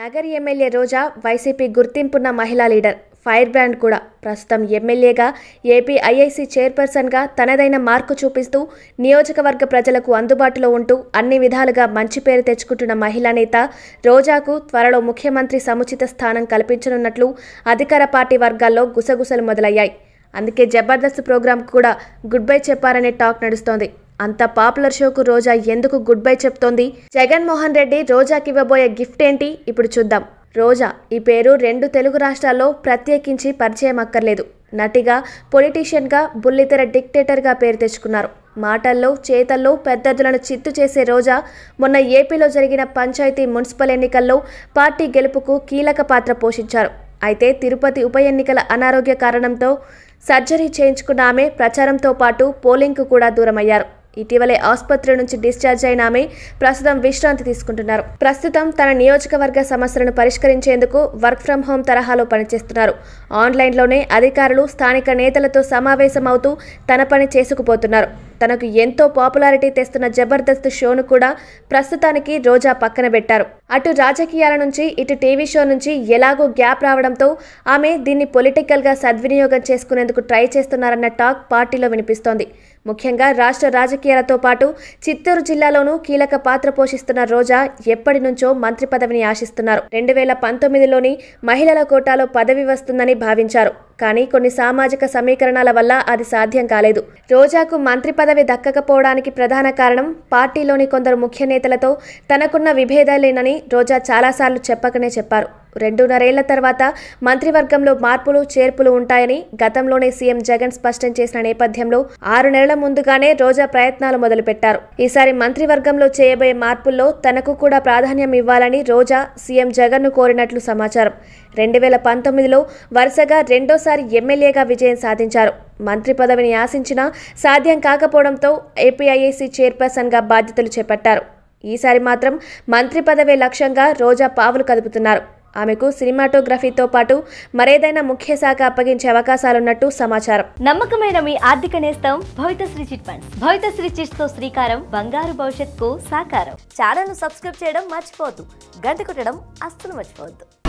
Nagar MLA Roja YCP గుర్తింపున్న మహిళా leader fire brand కూడా. ప్రస్తుతం ఎమ్మెల్యేగా ఏపీ ఐఐసీ చైర్పర్సన్గా తనదైన మార్కు చూపిస్తూ నియోజకవర్గ ప్రజలకు అందుబాటులో ఉంటూ అన్ని విధాలుగా మంచి పేరు తెచ్చుకుంటున్న మహిళా నేత రోజాకు త్వరలో ముఖ్యమంత్రి సముచిత స్థానం కల్పించనున్నట్లు అధికార పార్టీ వర్గాల్లో గుసగుసలు మొదలయ్యాయి. అందుకే జబర్దస్త్ ప్రోగ్రాం కూడా గుడ్ బై చెప్పారనే టాక్ నడుస్తోంది. అంత పాపులర్ షోకు రోజా ఎందుకు గుడ్ బై చెప్తోంది? జగన్మోహన్ రెడ్డి రోజాకి ఇవ్వబోయే గిఫ్ట్ ఏంటి? ఇప్పుడు చూద్దాం. రోజా ఈ పేరు రెండు తెలుగు రాష్ట్రాల్లో ప్రత్యేకించి పరిచయం అక్కర్లేదు. నటిగా పొలిటీషియన్గా బుల్లితెర డిక్టేటర్గా పేరు తెచ్చుకున్నారు. మాటల్లో చేతల్లో పెద్దలను చిత్తు చేసే రోజా మొన్న ఏపీలో జరిగిన పంచాయతీ మున్సిపల్ ఎన్నికల్లో పార్టీ గెలుపుకు కీలక పాత్ర పోషించారు. అయితే తిరుపతి ఉప ఎన్నికల అనారోగ్య కారణంతో సర్జరీ చేయించుకున్న ఆమె ప్రచారంతో పాటు పోలింగ్కు కూడా దూరమయ్యారు. ఇటీవలే ఆసుపత్రి నుంచి డిశ్చార్జ్ అయిన ఆమె ప్రస్తుతం విశ్రాంతి తీసుకుంటున్నారు. ప్రస్తుతం తన నియోజకవర్గ సమస్యలను పరిష్కరించేందుకు వర్క్ ఫ్రం హోం తరహాలో పనిచేస్తున్నారు. ఆన్లైన్లోనే అధికారులు స్థానిక నేతలతో సమావేశమవుతూ తన పని చేసుకుపోతున్నారు. తనకు ఎంతో పాపులారిటీ తెస్తున్న జబర్దస్త్ షోను కూడా ప్రస్తుతానికి రోజా పక్కన పెట్టారు. అటు రాజకీయాల నుంచి ఇటు టీవీ షో నుంచి ఎలాగో గ్యాప్ రావడంతో ఆమె దీన్ని పొలిటికల్గా సద్వినియోగం చేసుకునేందుకు ట్రై చేస్తున్నారన్న టాక్ పార్టీలో వినిపిస్తోంది. ముఖ్యంగా రాష్ట్ర రాజకీయాలతో పాటు చిత్తూరు జిల్లాలోనూ కీలక పాత్ర పోషిస్తున్న రోజా ఎప్పటి నుంచో మంత్రి పదవిని ఆశిస్తున్నారు. రెండు వేల పంతొమ్మిదిలోని మహిళల కోటాలో పదవి వస్తుందని భావించారు. కానీ కొన్ని సామాజిక సమీకరణాల వల్ల అది సాధ్యం కాలేదు. రోజాకు మంత్రి పదవి దక్కకపోవడానికి ప్రధాన కారణం పార్టీలోని కొందరు ముఖ్య నేతలతో తనకున్న విభేదాలేనని రోజా చాలాసార్లు చెప్పకనే చెప్పారు. రెండున్నరేళ్ళ తర్వాత మంత్రివర్గంలో మార్పులు చేర్పులు ఉంటాయని గతంలోనే సీఎం జగన్ స్పష్టం చేసిన నేపథ్యంలో ఆరు నెలల ముందుగానే రోజా ప్రయత్నాలు మొదలుపెట్టారు. ఈసారి మంత్రివర్గంలో చేయబోయే మార్పుల్లో తనకు కూడా ప్రాధాన్యం ఇవ్వాలని రోజా సీఎం జగన్ను కోరినట్లు సమాచారం. రెండు వేల పంతొమ్మిదిలో వరుసగా రెండోసారి ఎమ్మెల్యేగా విజయం సాధించారు. మంత్రి పదవిని ఆశించినా సాధ్యం కాకపోవడంతో ఏపీఐఏసీ చైర్పర్సన్గా బాధ్యతలు చేపట్టారు. ఈసారి మాత్రం మంత్రి పదవే లక్ష్యంగా రోజా పావులు కదుపుతున్నారు. ఆమెకు సినిమాటోగ్రఫీతో పాటు మరేదైనా ముఖ్య శాఖ అప్పగించే అవకాశాలున్నట్టు సమాచారం. నమ్మకమైన మీ ఆర్థిక నేస్తం భవితశ్రీ చిట్ ఫండ్స్. భవితశ్రీ చిట్స్తో శ్రీకారం బంగారు భవిష్యత్కు సాకారం. ఛానల్ను సబ్స్క్రైబ్ చేయడం మర్చిపోవద్దు. గంట కొట్టడం అస్సలు మర్చిపోవద్దు.